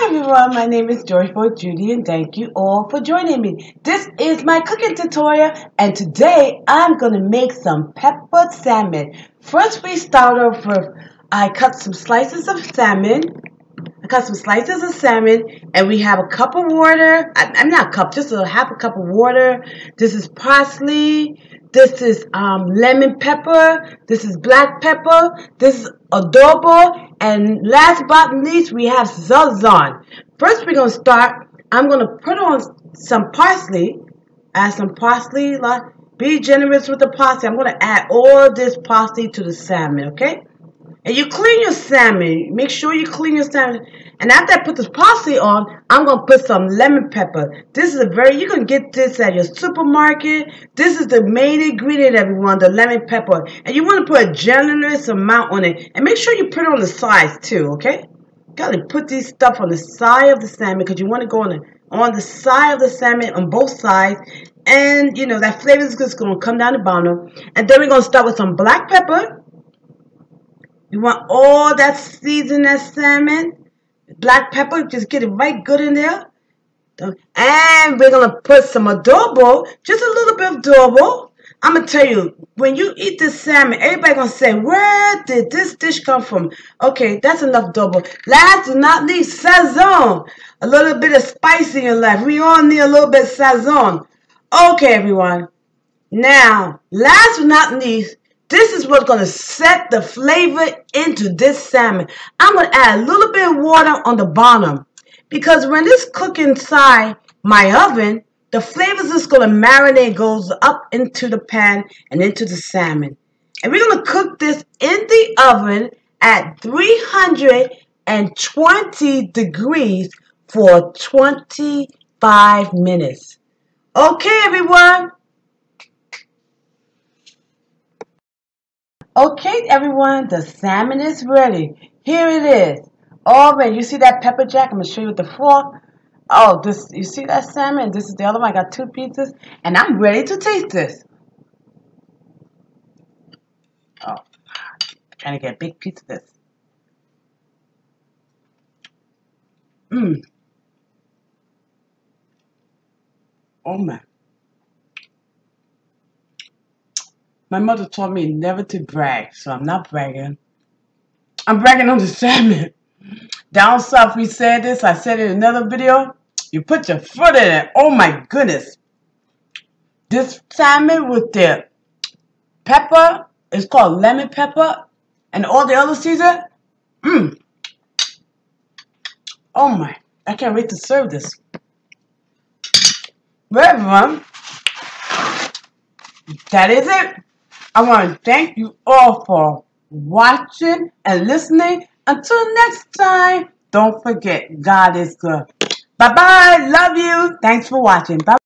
Hi everyone, my name is George Joyful Judy and thank you all for joining me. This is my cooking tutorial and today I'm going to make some peppered salmon. First we start off with, I cut some slices of salmon. I cut some slices of salmon and we have a cup of water. I, am not a cup, just a half a cup of water. This is parsley. This is um, lemon pepper. This is black pepper. This is adobo. And last but not least, we have sazon. First, we're going to start. I'm going to put on some parsley. Add some parsley. Be generous with the parsley. I'm going to add all this parsley to the salmon, okay? And you clean your salmon. Make sure you clean your salmon. And after I put this parsley on, I'm going to put some lemon pepper. This is a very, you can get this at your supermarket. This is the main ingredient, everyone, the lemon pepper. And you want to put a generous amount on it. And make sure you put it on the sides too, okay? Got to put this stuff on the side of the salmon because you want to go on the, on the side of the salmon on both sides. And, you know, that flavor is just going to come down the bottom. And then we're going to start with some black pepper. You want all that seasoned salmon, black pepper, just get it right good in there. And we're going to put some adobo, just a little bit of adobo. I'm going to tell you, when you eat this salmon, everybody going to say, where did this dish come from? Okay, that's enough adobo. Last but not least, sazon. A little bit of spice in your life. We all need a little bit of sazon. Okay, everyone. Now, last but not least, this is what's going to set the flavor into this salmon. I'm going to add a little bit of water on the bottom because when this cook inside my oven, the flavors is going to marinate goes up into the pan and into the salmon. And we're going to cook this in the oven at 320 degrees for 25 minutes. Okay, everyone. Okay, everyone, the salmon is ready. Here it is. Oh, All ready. You see that pepper jack? I'm going to show you with the fork. Oh, this you see that salmon? This is the other one. I got two pieces. And I'm ready to taste this. Oh, trying to get a big piece of this. Mmm. Oh, man. My mother taught me never to brag, so I'm not bragging. I'm bragging on the salmon. Down south, we said this. I said in another video. You put your foot in it. Oh my goodness. This salmon with the pepper is called lemon pepper and all the other season. Mmm. Oh my. I can't wait to serve this. Well, everyone, that is it. I want to thank you all for watching and listening. Until next time, don't forget, God is good. Bye-bye. Love you. Thanks for watching. Bye.